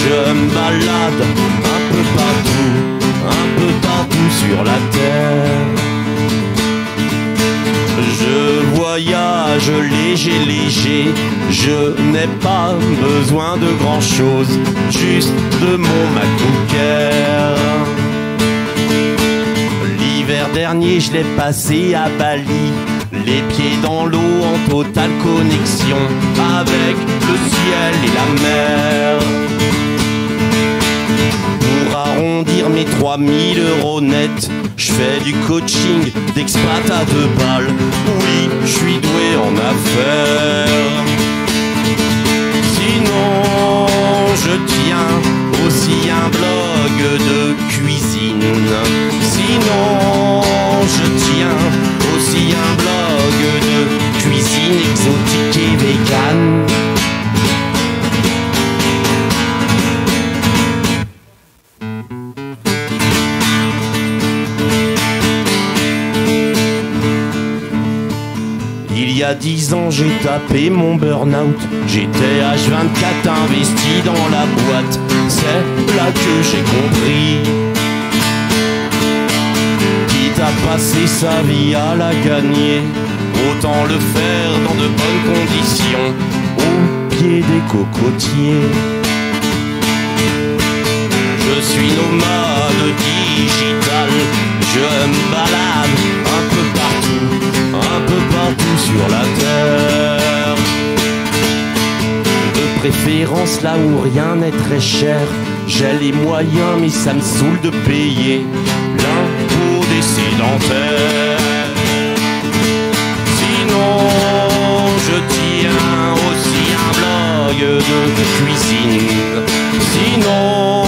Je me balade un peu partout, un peu partout sur la terre. Je voyage léger, léger, je n'ai pas besoin de grand chose, juste de mon MacBook Air. L'hiver dernier, je l'ai passé à Bali, les pieds dans l'eau en totale connexion avec le ciel et la mer. 1000 euros net. Je fais du coaching d'expat à deux balles. Oui, je suis doué en affaires. Sinon, je tiens aussi un blog y a dix ans, j'ai tapé mon burn-out. J'étais H24 investi dans la boîte. C'est là que j'ai compris. Quitte à passer sa vie à la gagner, autant le faire dans de bonnes conditions, au pied des cocotiers. Je suis nomade digital, je Là où rien n'est très cher, j'ai les moyens mais ça me saoule de payer l'impôt des sédentaires. Sinon, je tiens aussi un blog de cuisine. Sinon,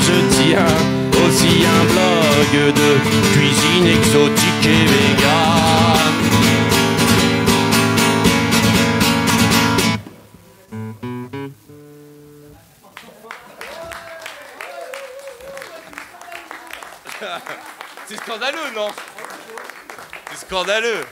je tiens aussi un blog de cuisine exotique et vegan. C'est scandaleux, non C'est scandaleux.